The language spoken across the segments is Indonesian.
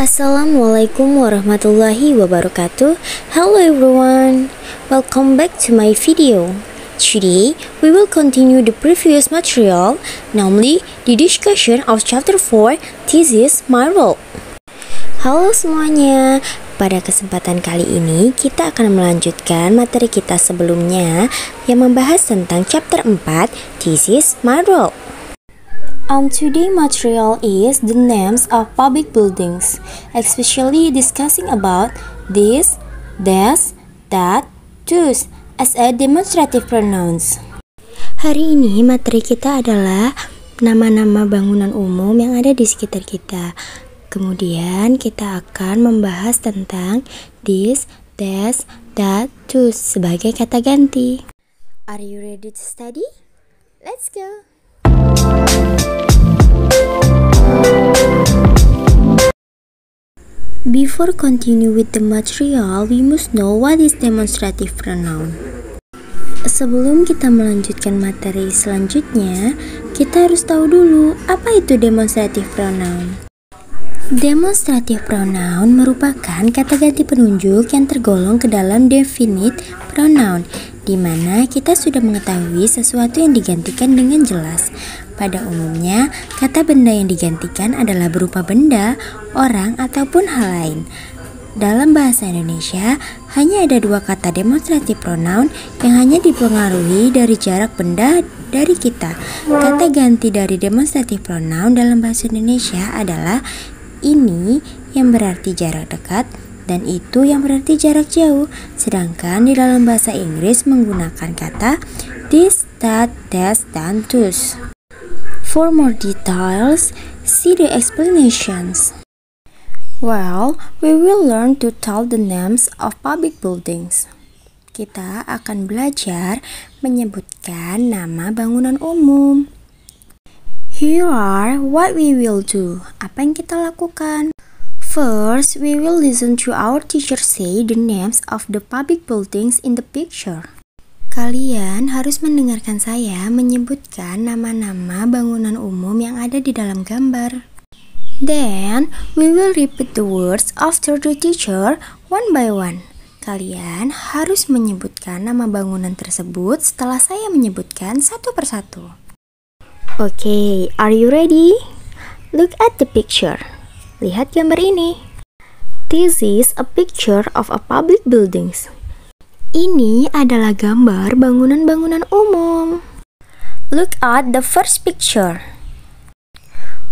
Assalamualaikum warahmatullahi wabarakatuh. Hello everyone. Welcome back to my video. Today, we will continue the previous material Namely, the discussion of chapter 4 This is my role Halo semuanya Pada kesempatan kali ini, kita akan melanjutkan materi kita sebelumnya Yang membahas tentang chapter 4 This is my role on today material is the names of public buildings, especially discussing about this, this, that, those as a demonstrative pronouns. Hari ini materi kita adalah nama-nama bangunan umum yang ada di sekitar kita. Kemudian kita akan membahas tentang this, this, that, those sebagai kata ganti. Are you ready to study? Let's go! Before continue with the material, we must know what is demonstrative pronoun. Sebelum kita melanjutkan materi selanjutnya, kita harus tahu dulu apa itu demonstrative pronoun. Demonstrative pronoun merupakan kata ganti penunjuk yang tergolong ke dalam definite pronoun, di mana kita sudah mengetahui sesuatu yang digantikan dengan jelas. Pada umumnya, kata benda yang digantikan adalah berupa benda, orang, ataupun hal lain. Dalam bahasa Indonesia, hanya ada dua kata demonstratif pronoun yang hanya dipengaruhi dari jarak benda dari kita. Kata ganti dari demonstratif pronoun dalam bahasa Indonesia adalah ini yang berarti jarak dekat dan itu yang berarti jarak jauh. Sedangkan di dalam bahasa Inggris menggunakan kata this, that, that, dan those. For more details, see the explanations. Well, we will learn to tell the names of public buildings. Kita akan belajar menyebutkan nama bangunan umum. Here are what we will do. Apa yang kita lakukan? First, we will listen to our teacher say the names of the public buildings in the picture. Kalian harus mendengarkan saya menyebutkan nama-nama bangunan umum yang ada di dalam gambar. Then, we will repeat the words after the teacher one by one. Kalian harus menyebutkan nama bangunan tersebut setelah saya menyebutkan satu persatu. Okay, are you ready? Look at the picture. Lihat gambar ini. This is a picture of a public buildings. Ini adalah gambar bangunan-bangunan umum. Look at the first picture.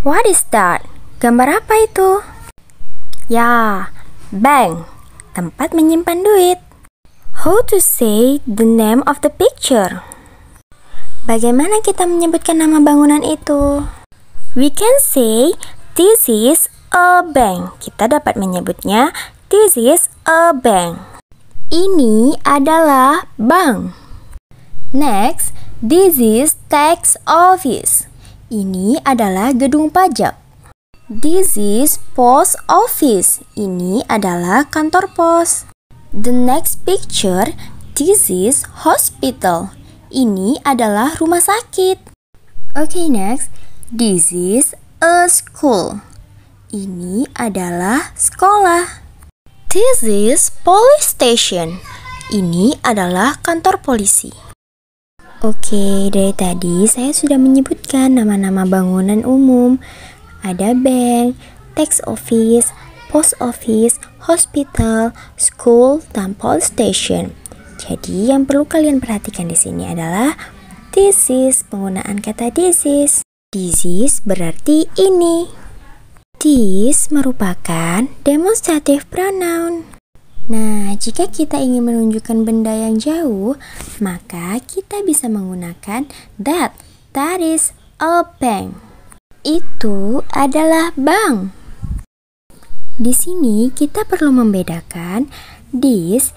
What is that? Gambar apa itu? Ya, bank, tempat menyimpan duit. How to say the name of the picture? Bagaimana kita menyebutkan nama bangunan itu? We can say this is a bank. Kita dapat menyebutnya this is a bank. Ini adalah bank. Next, this is tax office. Ini adalah gedung pajak. This is post office. Ini adalah kantor pos. The next picture, this is hospital. Ini adalah rumah sakit. Okay, next, this is a school. Ini adalah sekolah. This is police station. Ini adalah kantor polisi. Oke, dari tadi saya sudah menyebutkan nama-nama bangunan umum. Ada bank, tax office, post office, hospital, school, dan police station. Jadi yang perlu kalian perhatikan di sini adalah this is, penggunaan kata this is. This is berarti ini. This merupakan demonstrative pronoun. Nah, jika kita ingin menunjukkan benda yang jauh, maka kita bisa menggunakan that. That is a bank. Itu adalah bank. Di sini kita perlu membedakan this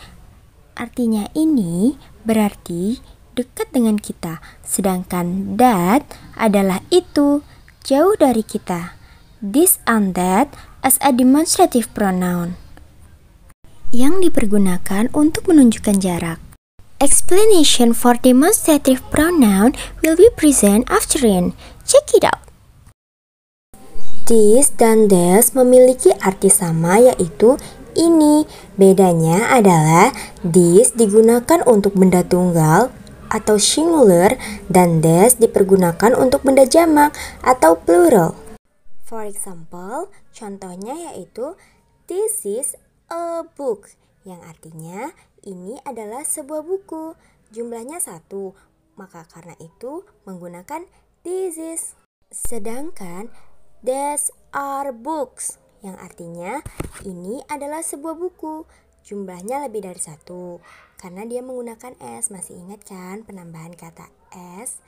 artinya ini berarti dekat dengan kita, sedangkan that adalah itu jauh dari kita this and that as a demonstrative pronoun yang dipergunakan untuk menunjukkan jarak. Explanation for demonstrative pronoun will be present after in. Check it out. This dan this memiliki arti sama yaitu ini. Bedanya adalah this digunakan untuk benda tunggal atau singular dan this dipergunakan untuk benda jamak atau plural. For example, contohnya yaitu this is a book yang artinya ini adalah sebuah buku. Jumlahnya satu, maka karena itu menggunakan this is. Sedangkan these are books yang artinya ini adalah sebuah buku. Jumlahnya lebih dari satu karena dia menggunakan s. Masih ingat kan penambahan kata s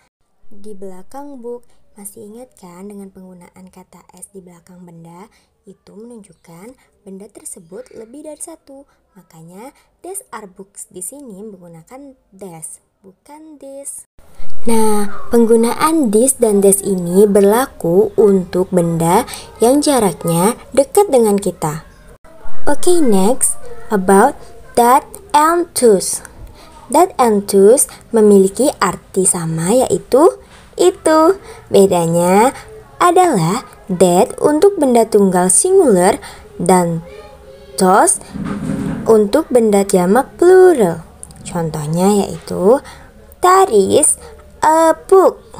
di belakang book? Masih ingat kan dengan penggunaan kata s di belakang benda? itu menunjukkan benda tersebut lebih dari satu. Makanya des are books di sini menggunakan des, bukan this. Nah, penggunaan this dan des ini berlaku untuk benda yang jaraknya dekat dengan kita. Oke, okay, next about that and those. That and those memiliki arti sama yaitu itu. Bedanya adalah that untuk benda tunggal singular dan those untuk benda jamak plural. Contohnya yaitu that is a book.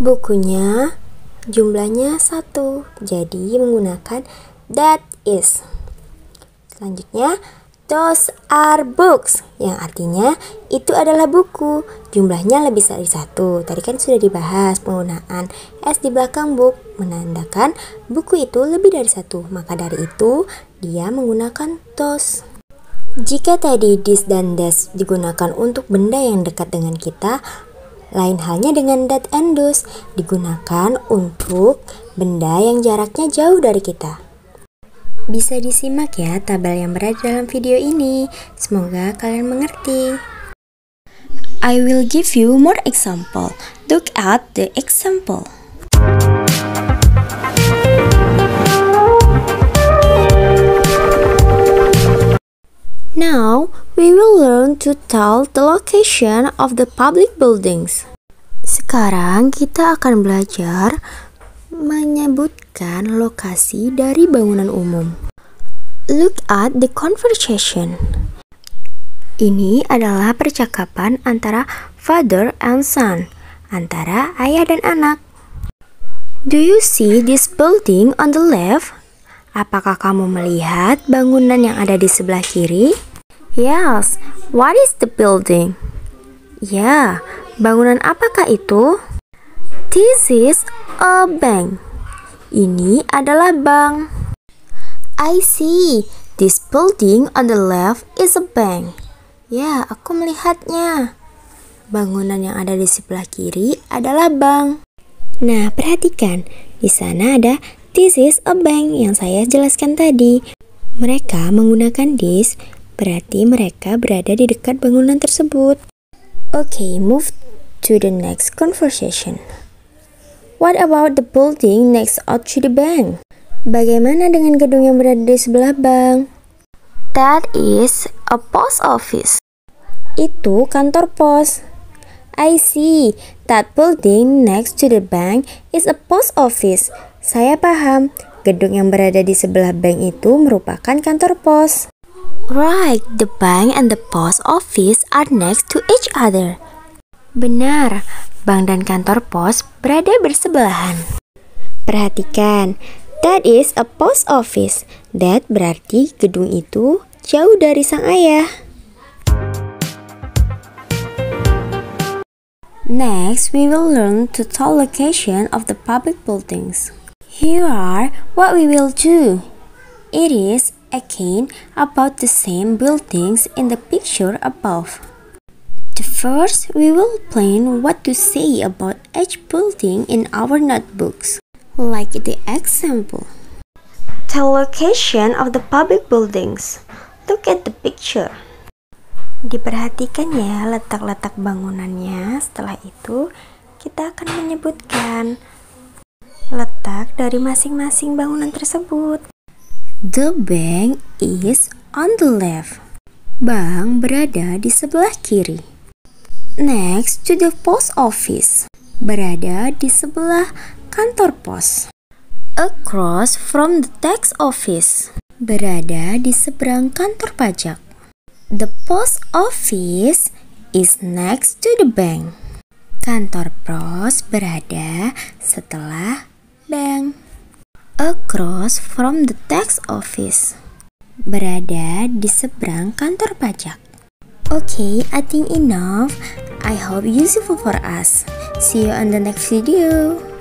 Bukunya jumlahnya satu, jadi menggunakan that is. Selanjutnya, Those are books, yang artinya itu adalah buku. Jumlahnya lebih dari satu. Tadi kan sudah dibahas penggunaan s di belakang book menandakan buku itu lebih dari satu. Maka dari itu dia menggunakan those. Jika tadi this dan des digunakan untuk benda yang dekat dengan kita, lain halnya dengan and those digunakan untuk benda yang jaraknya jauh dari kita. Bisa disimak ya tabel yang berada dalam video ini. Semoga kalian mengerti. I will give you more example. Look at the example. Now, we will learn to tell the location of the public buildings. Sekarang kita akan belajar menyebutkan lokasi dari bangunan umum. Look at the conversation. Ini adalah percakapan antara father and son, antara ayah dan anak. Do you see this building on the left? Apakah kamu melihat bangunan yang ada di sebelah kiri? Yes, what is the building? Ya, bangunan apakah itu? This is a bank. Ini adalah bank. I see. This building on the left is a bank. Ya, aku melihatnya. Bangunan yang ada di sebelah kiri adalah bank. Nah, perhatikan. Di sana ada this is a bank yang saya jelaskan tadi. Mereka menggunakan this, berarti mereka berada di dekat bangunan tersebut. Okay, move to the next conversation. What about the building next out to the bank? Bagaimana dengan gedung yang berada di sebelah bank? That is a post office. Itu kantor pos. I see. That building next to the bank is a post office. Saya paham. Gedung yang berada di sebelah bank itu merupakan kantor pos. Right, the bank and the post office are next to each other. Benar, bank dan kantor pos berada bersebelahan. Perhatikan, that is a post office. That berarti gedung itu jauh dari sang ayah. Next, we will learn to tell location of the public buildings. Here are what we will do. It is again about the same buildings in the picture above. First, we will plan what to say about each building in our notebooks, like the example. Tell location of the public buildings. Look at the picture. Diperhatikan ya letak-letak bangunannya. Setelah itu, kita akan menyebutkan letak dari masing-masing bangunan tersebut. The bank is on the left. Bank berada di sebelah kiri. Next to the post office. Berada di sebelah kantor pos. Across from the tax office. Berada di seberang kantor pajak. The post office is next to the bank. Kantor pos berada setelah. Across from the tax office berada di seberang kantor pajak. Okay, I think enough. I hope useful for us. See you on the next video.